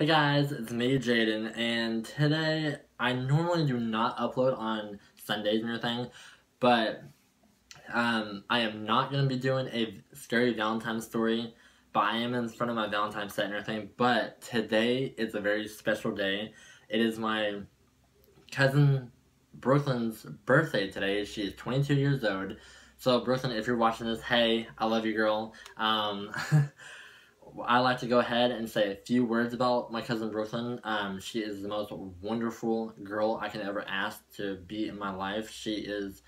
Hey guys, it's me, Jaden, and today I normally do not upload on Sundays and everything, but um, I am not going to be doing a scary Valentine's story, but I am in front of my Valentine's set and everything, but today is a very special day. It is my cousin Brooklyn's birthday today. She is 22 years old. So Brooklyn, if you're watching this, hey, I love you, girl. Um, I like to go ahead and say a few words about my cousin Brooklyn. Um, she is the most wonderful girl I can ever ask to be in my life. She is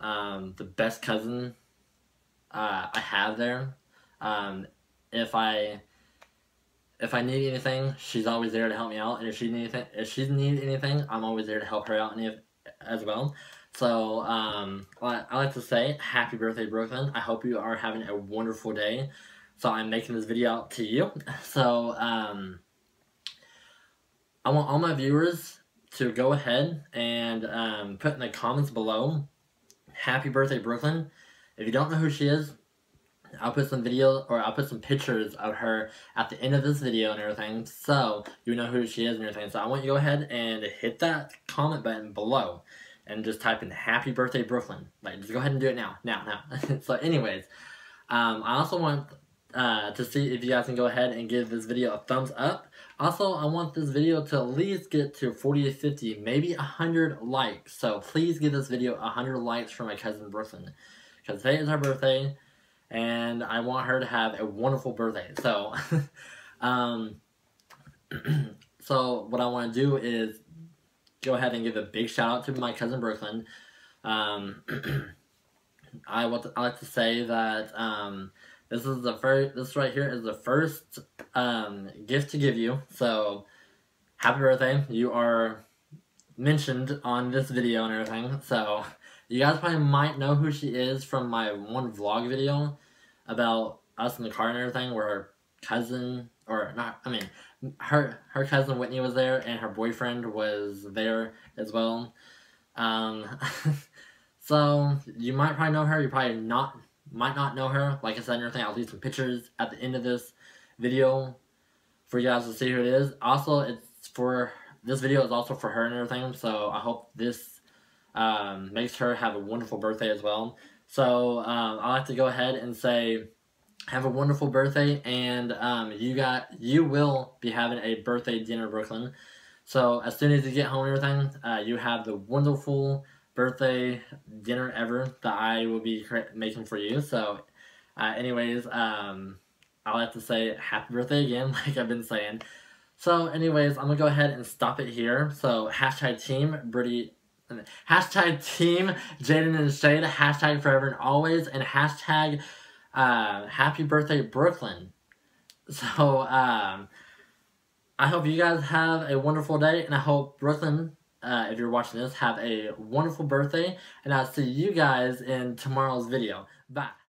um, the best cousin uh, I have there. Um, if I if I need anything, she's always there to help me out. And if she needs anything, if she need anything, I'm always there to help her out as well. So um, I like to say, happy birthday, Brooklyn. I hope you are having a wonderful day. So I'm making this video out to you. So um, I want all my viewers to go ahead and um, put in the comments below, happy birthday Brooklyn. If you don't know who she is, I'll put some videos or I'll put some pictures of her at the end of this video and everything so you know who she is and everything. So I want you to go ahead and hit that comment button below and just type in happy birthday Brooklyn. Like just go ahead and do it now. Now, now. so anyways, um, I also want uh, to see if you guys can go ahead and give this video a thumbs up. Also, I want this video to at least get to 40 to 50, maybe 100 likes. So please give this video 100 likes for my cousin Brooklyn. Because today is her birthday, and I want her to have a wonderful birthday. So, um, so what I want to do is go ahead and give a big shout out to my cousin Brooklyn. Um, I, want to, I like to say that um, this is the first. This right here is the first um, gift to give you. So, happy birthday! You are mentioned on this video and everything. So, you guys probably might know who she is from my one vlog video about us in the car and everything, where her cousin or not. I mean, her her cousin Whitney was there, and her boyfriend was there as well. Um, so you might probably know her. You probably not might not know her. Like I said, everything. I'll leave some pictures at the end of this video for you guys to see who it is. Also, it's for this video is also for her and everything. So I hope this um, makes her have a wonderful birthday as well. So um, I like to go ahead and say have a wonderful birthday and um, you got you will be having a birthday dinner Brooklyn. So as soon as you get home and everything, uh, you have the wonderful birthday dinner ever that I will be making for you. So, uh, anyways, um, I'll have to say happy birthday again, like I've been saying. So, anyways, I'm gonna go ahead and stop it here. So, hashtag team Brittany, hashtag team Jaden and Shade, hashtag forever and always, and hashtag uh, happy birthday Brooklyn. So, um, I hope you guys have a wonderful day, and I hope Brooklyn uh, if you're watching this, have a wonderful birthday, and I'll see you guys in tomorrow's video. Bye.